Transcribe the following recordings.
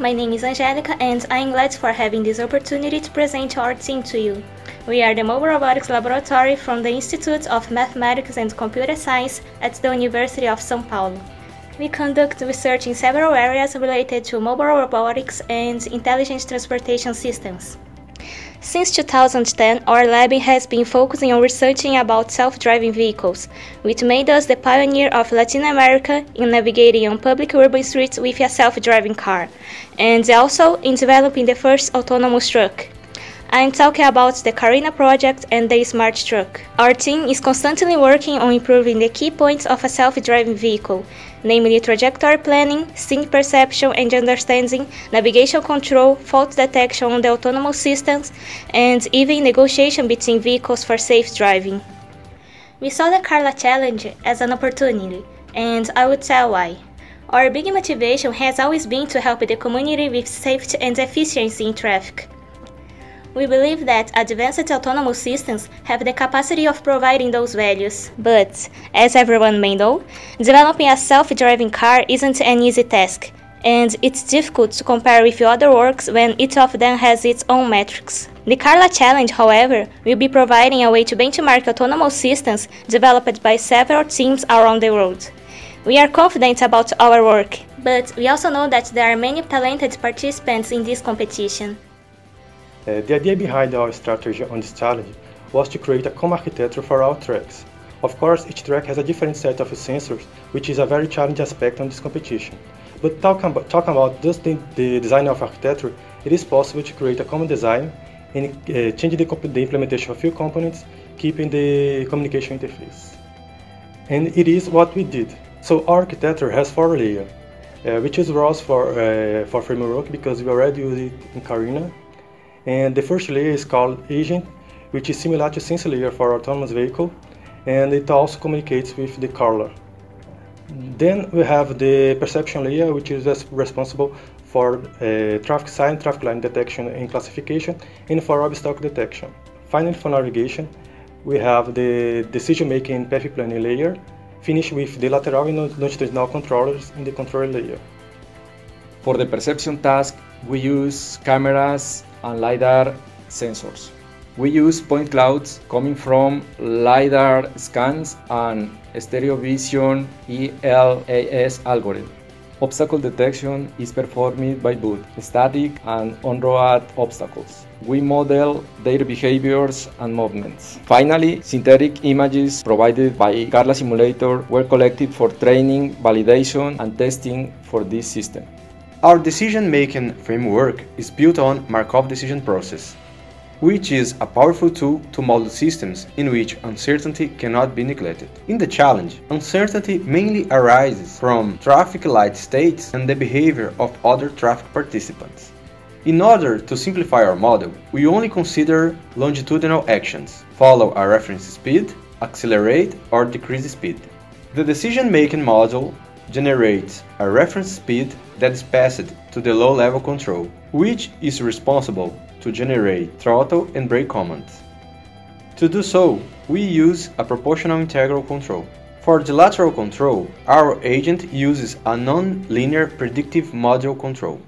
My name is Angelica and I'm glad for having this opportunity to present our team to you. We are the Mobile Robotics Laboratory from the Institute of Mathematics and Computer Science at the University of São Paulo. We conduct research in several areas related to mobile robotics and intelligent transportation systems. Since 2010, our lab has been focusing on researching about self-driving vehicles, which made us the pioneer of Latin America in navigating on public urban streets with a self-driving car, and also in developing the first autonomous truck. I'm talking about the Carina project and the Smart Truck. Our team is constantly working on improving the key points of a self-driving vehicle, namely trajectory planning, scene perception and understanding, navigation control, fault detection on the autonomous systems, and even negotiation between vehicles for safe driving. We saw the Carla Challenge as an opportunity, and I would tell why. Our big motivation has always been to help the community with safety and efficiency in traffic. We believe that advanced autonomous systems have the capacity of providing those values. But, as everyone may know, developing a self-driving car isn't an easy task, and it's difficult to compare with other works when each of them has its own metrics. The Carla Challenge, however, will be providing a way to benchmark autonomous systems developed by several teams around the world. We are confident about our work, but we also know that there are many talented participants in this competition. Uh, the idea behind our strategy on this challenge was to create a common architecture for all tracks. Of course, each track has a different set of sensors, which is a very challenging aspect on this competition. But talking about, talking about just the, the design of architecture, it is possible to create a common design and uh, change the, the, implementation of few components, keeping the communication interface. And it is what we did. So our architecture has four layers. Uh, we choose ROS for, uh, for framework because we already use it in Carina and the first layer is called agent, which is similar to sensor layer for autonomous vehicle, and it also communicates with the Carla. Then we have the perception layer, which is responsible for uh, traffic sign, traffic line detection and classification, and for obstacle detection. Finally, for navigation, we have the decision-making path planning layer, finished with the lateral and longitudinal controllers in the control layer. For the perception task, we use cameras and LiDAR sensors. We use point clouds coming from LiDAR scans and stereo vision ELAS algorithm. Obstacle detection is performed by both static and on-road obstacles. We model their behaviors and movements. Finally, synthetic images provided by Carla Simulator were collected for training, validation, and testing for this system. Our decision-making framework is built on Markov decision process, which is a powerful tool to model systems in which uncertainty cannot be neglected. In the challenge, uncertainty mainly arises from traffic light states and the behavior of other traffic participants. In order to simplify our model, we only consider longitudinal actions, follow a reference speed, accelerate or decrease speed. The decision-making model generates a reference speed that is passed to the low-level control, which is responsible to generate throttle and brake commands. To do so, we use a proportional integral control. For the lateral control, our agent uses a non-linear predictive module control.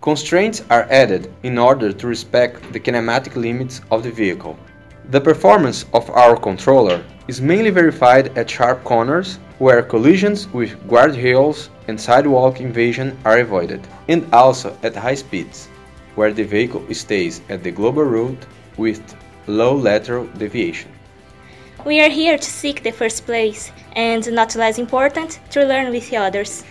Constraints are added in order to respect the kinematic limits of the vehicle. The performance of our controller is mainly verified at sharp corners where collisions with guardrails and sidewalk invasion are avoided, and also at high speeds, where the vehicle stays at the global route with low lateral deviation. We are here to seek the first place, and not less important, to learn with the others.